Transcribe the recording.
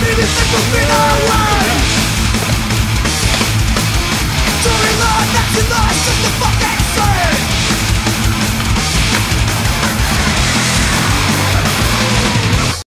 viviste tu vida